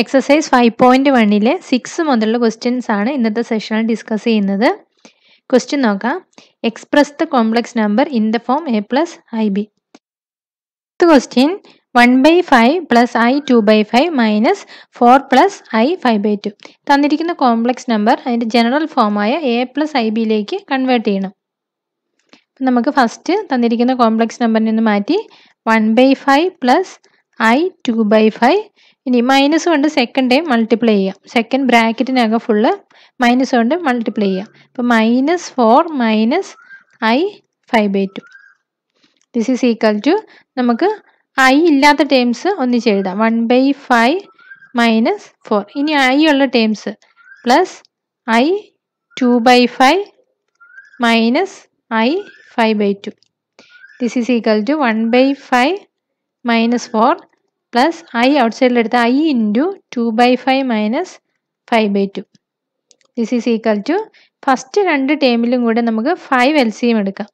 Exercise five point വണ്ണിലെ six മുതലുള്ള questions ആണ് ഇന്നത്തെ സെഷനിൽ ഡിസ്കസ് ചെയ്യുന്നത്. ക്വസ്റ്റ്യൻ നോക്കാം. Express the complex number in the form a plus i b question one by five plus i two by five minus four plus i five by two തന്നിരിക്കുന്ന complex number അതിന്റെ general ഫോമായ A plus i ബിയിലേക്ക് convert ചെയ്യണം. നമുക്ക് first തന്നിരിക്കുന്ന complex നമ്പറിൽ നിന്ന് മാറ്റി one by five plus i two by five ഇനി മൈനസ് കൊണ്ട് സെക്കൻഡ് മൾട്ടിപ്ലൈ ചെയ്യാം. സെക്കൻഡ് ബ്രാക്കറ്റിനകം ഫുള്ള് മൈനസ് കൊണ്ട് മൾട്ടിപ്ലൈ ചെയ്യാം. അപ്പോൾ minus four minus i five by two this is equal to നമുക്ക് ഐ ഇല്ലാത്ത ടേംസ് ഒന്നിച്ച് എഴുതാം. One by five minus four ഇനി ഐ ഉള്ള terms plus i two by five minus i five by two this is equal to one by five minus four plus i out എടുത്ത i into two by five minus five by two this is equal to first രണ്ട് ടേമിലും കൂടെ നമുക്ക് five L C M എടുക്കാം.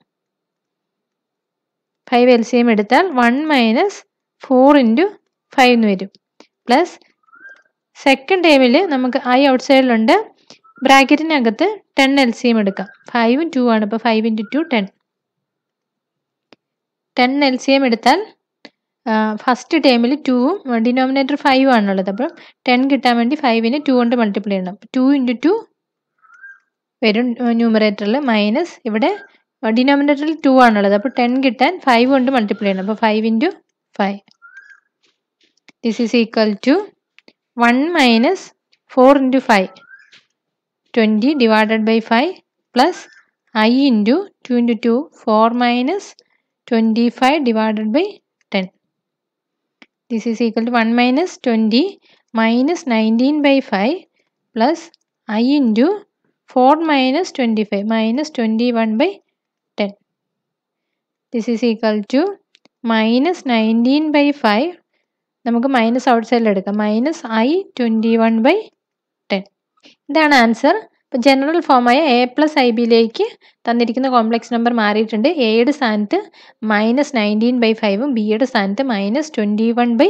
Five L C M എടുത്താൽ one minus four into five എന്ന് വരും. Plus second ടേമിൽ നമുക്ക് ഐ ഔട്ട് സൈഡിലുണ്ട് ബ്രാക്കറ്റിനകത്ത് ടെൻ എൽ സി എം എടുക്കാം. ഫൈവും ടു ആണ്. ഇപ്പോൾ five into two ten ten L C M എടുത്താൽ ഫസ്റ്റ് ടേമിൽ ടൂവും ഡിനോമിനേറ്റർ ഫൈവ് ആണുള്ളത്. അപ്പം ടെൻ കിട്ടാൻ വേണ്ടി ഫൈവിന് ടു കൊണ്ട് മൾട്ടിപ്ലൈ ചെയ്യണം. ടു ഇന്റു ടു വരും ന്യൂമറേറ്ററിൽ മൈനസ് ഇവിടെ ഡിനോമിനേറ്ററിൽ ടു ആണുള്ളത്. അപ്പോൾ ടെൻ കിട്ടാൻ ഫൈവ് കൊണ്ട് മൾട്ടിപ്ലൈ ചെയ്യണം. അപ്പോൾ five into five this is equal to one minus four into five twenty divided by five plus i into two into two four minus twenty five divided by ten this is equal to 1 minus 20 minus 19 by 5 plus i into 4 minus 25 minus 21 by 10. This is equal to minus 19 by 5 നമുക്ക് minus out സൈഡിൽ എടുക്കാം minus i twenty one by ten ഇതാണ് answer ഇപ്പോൾ general ഫോമായ A plus i ബിയിലേക്ക് തന്നിരിക്കുന്ന complex number മാറിയിട്ടുണ്ട്. എയുടെ സ്ഥാനത്ത് മൈനസ് നയന്റീൻ ബൈ ഫൈവും ബിയുടെ സ്ഥാനത്ത് മൈനസ് ട്വന്റി വൺ ബൈ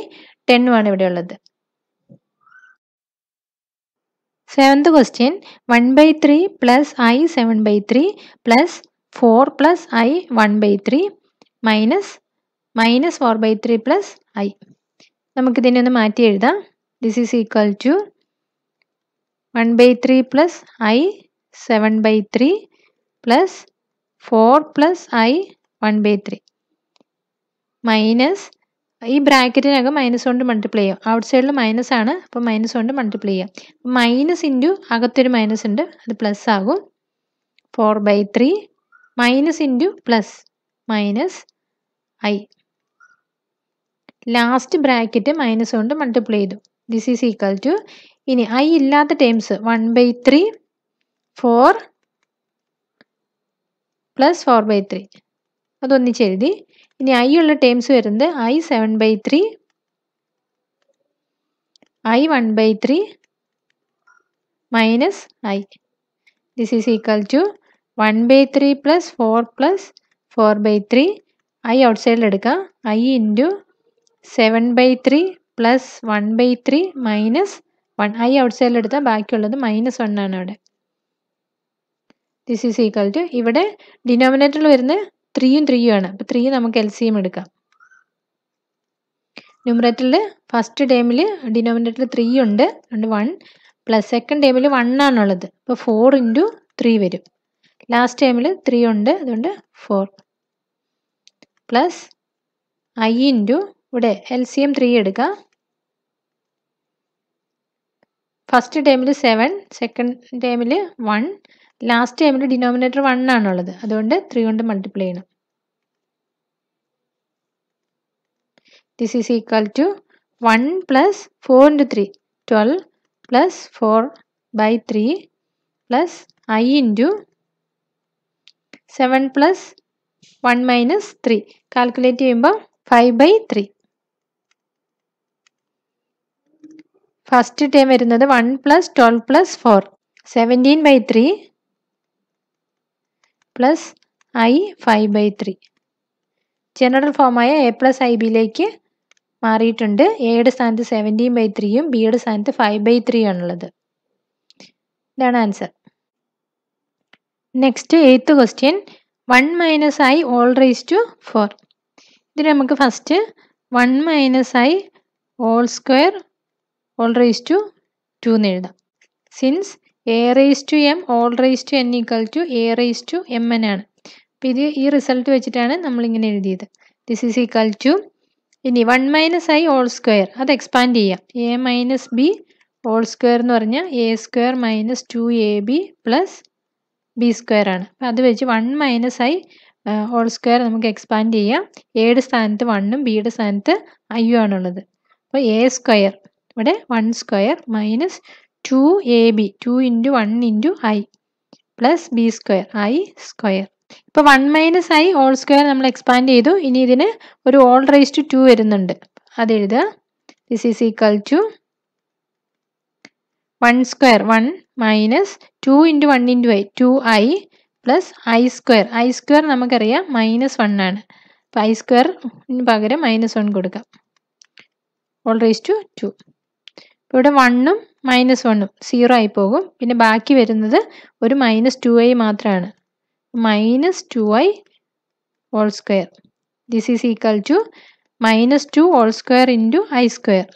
ടെന്നുമാണ് ഇവിടെ ഉള്ളത്. Seventh question one by three plus i seven by three plus four plus i one by three minus minus four by three plus i നമുക്കിതിനെ ഒന്ന് മാറ്റി എഴുതാം. This is equal to one by three plus i seven by three plus four plus i one by three. Minus ഈ ബ്രാക്കറ്റിനകം minus കൊണ്ട് multiply ചെയ്യാം. Out സൈഡിൽ minus ആണ് അപ്പോൾ മൈനസ് കൊണ്ട് മൾട്ടിപ്ലൈ ചെയ്യാം. മൈനസ് ഇന്റു അകത്തൊരു മൈനസ് ഉണ്ട് അത് പ്ലസ് ആകും. Four by three minus into plus minus i last bracket minus കൊണ്ട് മൾട്ടിപ്ലൈ ചെയ്തു. ദിസ് ഈസ് ഈക്വൽ ടു ഇനി ഐ ഇല്ലാത്ത terms one by three four plus four by three അതൊന്നിച്ച് എഴുതി. ഇനി ഐ ഉള്ള ടേംസ് വരുന്നത് i seven by three i one by three minus i this is equal to one by three plus four plus four by three i out സൈഡിൽ എടുക്കാം. I into seven by three plus one by three minus one i out സൈഡിൽ എടുത്താൽ ബാക്കിയുള്ളത് minus one ആണ് അവിടെ. This is equal to ഇവിടെ ഡിനോമിനേറ്ററിൽ വരുന്ന ത്രീയും ത്രീയും ആണ്. അപ്പോൾ ത്രീ നമുക്ക് എൽ സി എം എടുക്കാം. ന്യൂമറേറ്ററിൽ ഫസ്റ്റ് ടേമിൽ ഡിനോമിനേറ്ററിൽ ത്രീ ഉണ്ട്. അതുകൊണ്ട് വൺ പ്ലസ് സെക്കൻഡ് ടേമിൽ വൺ ആണുള്ളത്. അപ്പോൾ ഫോർ ഇന്റു ത്രീ വരും. ലാസ്റ്റ് ടേമിൽ ത്രീ ഉണ്ട്. അതുകൊണ്ട് ഫോർ പ്ലസ് ഐ ഇന്റു ഇവിടെ എൽ സി എം ത്രീ എടുക്കാം. ഫസ്റ്റ് ടേമിൽ സെവൻ സെക്കൻഡ് ടേമിൽ വൺ ലാസ്റ്റ് ടേമിൽ ഡിനോമിനേറ്റർ വൺ ആണുള്ളത്. അതുകൊണ്ട് ത്രീ കൊണ്ട് മൾട്ടിപ്ലൈ ചെയ്യണം. This is equal to one plus four into three twelve plus four by three plus i into seven plus one minus three calculate ചെയ്യുമ്പോൾ five by three first term വരുന്നത് one plus twelve plus four seventeen by three plus i five by three general ഫോമായ A plus i ബിയിലേക്ക് മാറിയിട്ടുണ്ട്. എയുടെ സ്ഥാനത്ത് seventeen by ത്രീയും ബിയുടെ സ്ഥാനത്ത് five by three ആണുള്ളത്. ഇതാണ് answer next eighth question one minus i whole raise to four ഇതിൽ നമുക്ക് first one minus i whole square whole raise to two എന്ന് എഴുതാം. Since a raise to m whole raise to n equal to a raise to m n ആണ്. അപ്പോൾ ഇത് ഈ result വെച്ചിട്ടാണ് നമ്മളിങ്ങനെ എഴുതിയത്. ദിസ് ഈസ് ഈക്വൽ ടു ഇനി one minus i whole square അത് എക്സ്പാൻഡ് ചെയ്യാം. A minus b whole square എന്ന് പറഞ്ഞാൽ A square minus two A B plus B square ആണ്. അപ്പം അത് വെച്ച് one minus I whole square നമുക്ക് എക്സ്പാൻഡ് ചെയ്യാം. എയുടെ സ്ഥാനത്ത് വണ്ണും ബിയുടെ സ്ഥാനത്ത് ഐയും ആണുള്ളത്. അപ്പോൾ എ സ്ക്വയർ ഇവിടെ one square minus two A B two into one into I plus B square I square ഇപ്പോൾ one minus I whole square നമ്മൾ എക്സ്പാൻഡ് ചെയ്തു. ഇനി ഇതിന് ഒരു ഓൾ റേസ് ടു ടു വരുന്നുണ്ട്. അത് എഴുതുക this is equal to one square one minus two into one into I two I plus I square I square നമുക്കറിയാം മൈനസ് വൺ ആണ്. അപ്പോൾ ഐ സ്ക്വയറിന് പകരം മൈനസ് വൺ കൊടുക്കാം. ഓൾ റേസ് ടു ടു ഇവിടെ വണ്ണും മൈനസ് വണ്ണും സീറോ ആയി പോകും. പിന്നെ ബാക്കി വരുന്നത് ഒരു മൈനസ് ടു ഐ മാത്രമാണ് minus two I whole square this is equal to minus two whole square into I square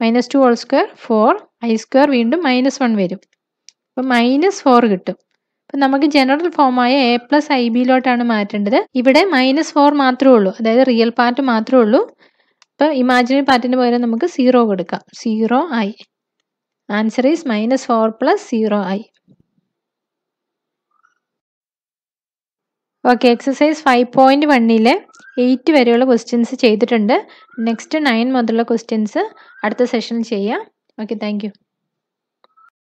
minus two whole square four I square വീണ്ടും മൈനസ് വൺ വരും. അപ്പം മൈനസ് ഫോർ കിട്ടും. അപ്പം നമുക്ക് ജനറൽ ഫോമായ A plus I ബിയിലോട്ടാണ് മാറ്റേണ്ടത്. ഇവിടെ മൈനസ് ഫോർ മാത്രമേ ഉള്ളൂ. അതായത് റിയൽ പാർട്ട് മാത്രമേ ഉള്ളൂ. അപ്പോൾ ഇമാജിനറി പാർട്ടിന് പകരം നമുക്ക് സീറോ കൊടുക്കാം. Zero I answer is minus four plus zero I okay exercise five point വണ്ണിൽ എയ്റ്റ് വരെയുള്ള ക്വസ്റ്റ്യൻസ് ചെയ്തിട്ടുണ്ട്. നെക്സ്റ്റ് നയൻ മുതലുള്ള ക്വസ്റ്റ്യൻസ് അടുത്ത സെഷനിൽ ചെയ്യാം. Okay thank